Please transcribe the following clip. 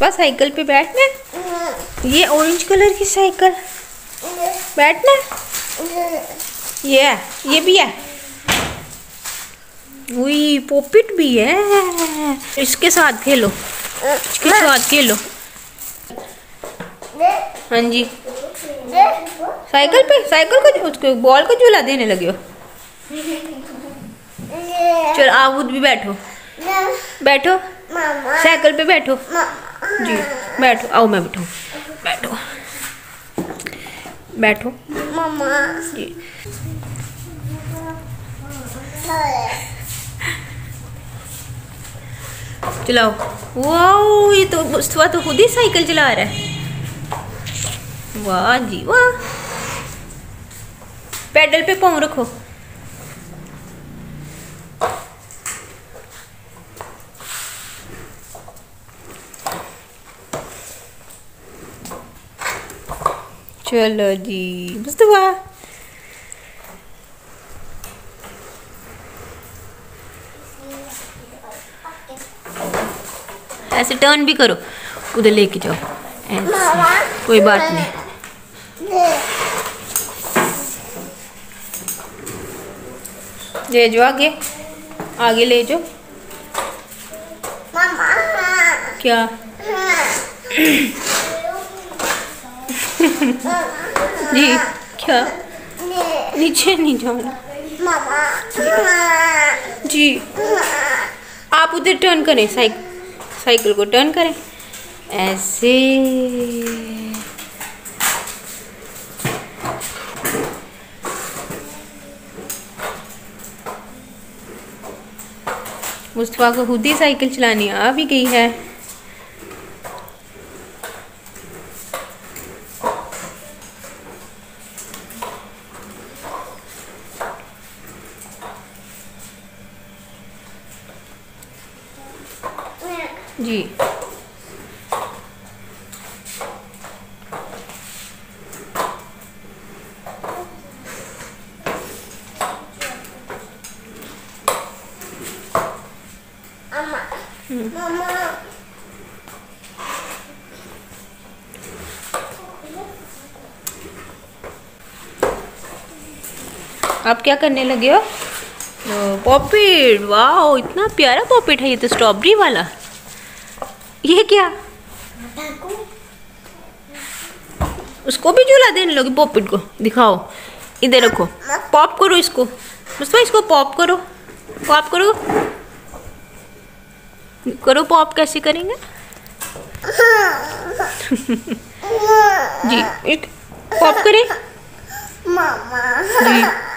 बस साइकिल पे बैठना ये ऑरेंज कलर की साइकिल। बैठना ये ये भी है। वही पोपिट भी है। इसके साथ खेलो। इसके साथ खेलो। हाँ जी। साइकिल पे साइकिल को उसको बॉल को झूला देने लगे हो। चलो आबूद भी बैठो। बैठो। साइकिल पे बैठो। जी बैठो आओ मैं बैठो बैठो बैठो। जी। चलाओ। वाह ये तो मुस्तफ़ा तो खुद ही साइकिल चला रहा है। वाह जी वाह। पैडल पे पाँव रखो। चलो जी मुस्तफ़ा ऐसे टर्न भी करो। उधर लेके जाओ। कोई बात नहीं। ले जाओ आगे। आगे ले जाओ। क्या? जी क्या? नीचे नहीं जाना। जी। आप उधर टर्न करें साइकिल साइकिल को टर्न करें। ऐसे। मुस्तफ़ा को खुद ही साइकिल चलानी आ भी गई है। जी। आप क्या करने लगे हो? पॉपिट वाह इतना प्यारा पॉपिट है ये तो स्ट्रॉबेरी वाला। ये क्या? उसको भी झूला देने लोगे पॉपिट को। दिखाओ। इधर रखो। पॉप करो इसको। मुस्तफ़ा इसको पॉप करो। पॉप करो। करो पॉप कैसे करेंगे? जी एक पॉप करें? जी।